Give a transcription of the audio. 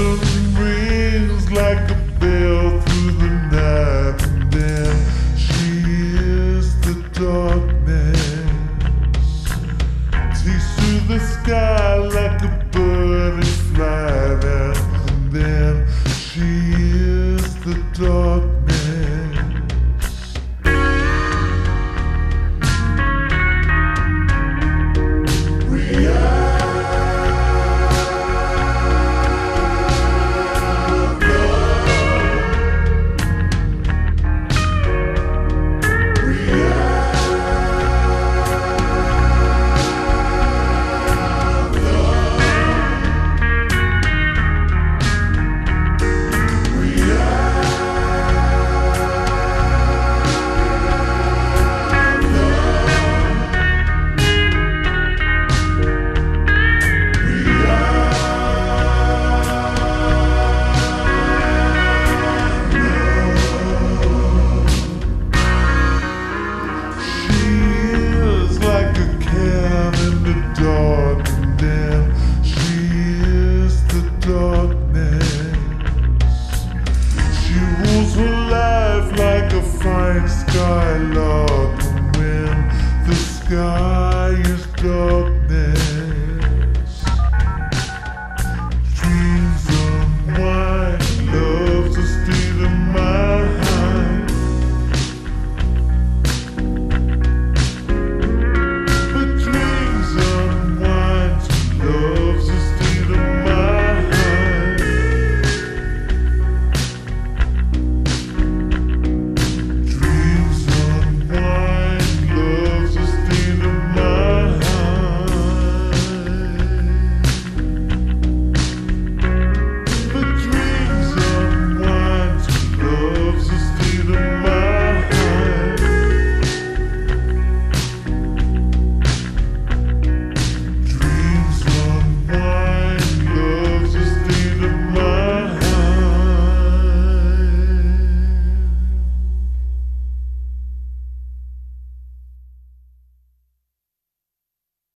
you. for life like a fine sky skylark when the sky.